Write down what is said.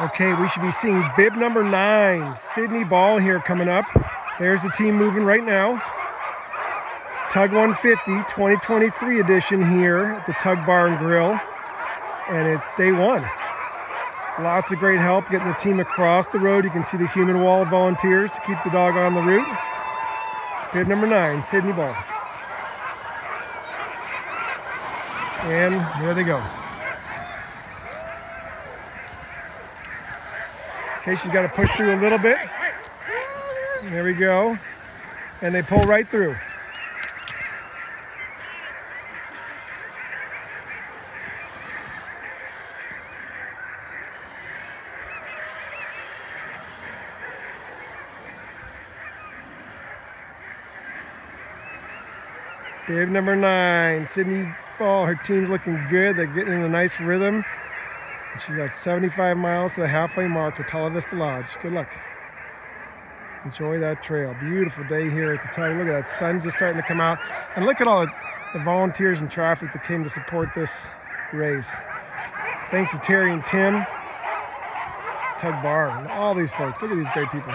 Okay, we should be seeing bib number nine, Sidney Bahl here coming up. There's the team moving right now. Tug 150 2023 edition here at the Tug Bar and Grill. And it's day one. Lots of great help getting the team across the road. You can see the human wall of volunteers to keep the dog on the route. Bib number nine, Sidney Bahl. And there they go. Okay, she's got to push through a little bit. There we go. And they pull right through. Bib number nine, Sidney Bahl. Her team's looking good. They're getting in a nice rhythm. She's got 75 miles to the halfway mark at Tala Vista Lodge. Good luck. Enjoy that trail. Beautiful day here at the time. Look at that sun just starting to come out. And look at all the, the volunteers and traffic that came to support this race. Thanks to Terry and Tim, Tug Bar, and all these folks. Look at these great people.